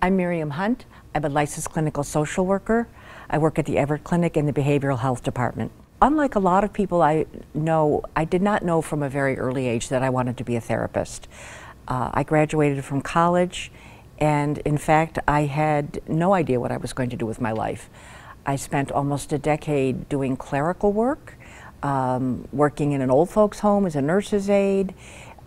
I'm Miriam Hunt. I'm a licensed clinical social worker. I work at the Everett Clinic in the Behavioral Health Department. Unlike a lot of people I know, I did not know from a very early age that I wanted to be a therapist. Uh, I graduated from college, and in fact, I had no idea what I was going to do with my life. I spent almost a decade doing clerical work, um, working in an old folks' home as a nurse's aide,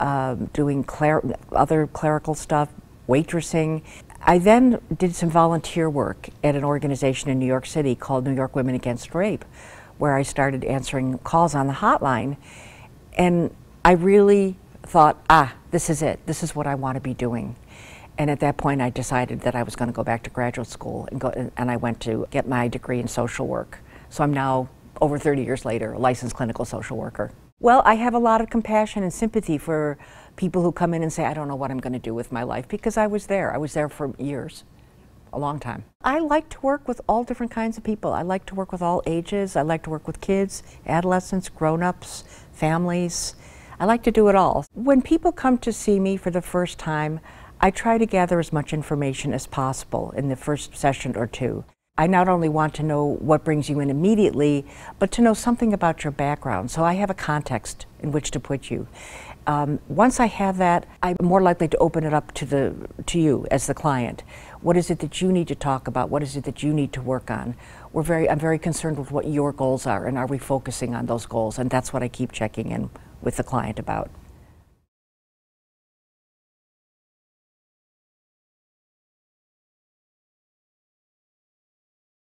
um, doing cler other clerical stuff, waitressing. I then did some volunteer work at an organization in New York City called New York Women Against Rape, where I started answering calls on the hotline. And I really thought, ah, this is it. This is what I want to be doing. And at that point, I decided that I was going to go back to graduate school and go, and I went to get my degree in social work. So I'm now, over 30 years later, a licensed clinical social worker. Well, I have a lot of compassion and sympathy for people who come in and say, I don't know what I'm going to do with my life, because I was there. I was there for years, a long time. I like to work with all different kinds of people. I like to work with all ages. I like to work with kids, adolescents, grown-ups, families. I like to do it all. When people come to see me for the first time, I try to gather as much information as possible in the first session or two. I not only want to know what brings you in immediately, but to know something about your background, so I have a context in which to put you. Um, once I have that, I'm more likely to open it up to the to you as the client. What is it that you need to talk about? What is it that you need to work on? We're very, I'm very concerned with what your goals are, and are we focusing on those goals? And that's what I keep checking in with the client about.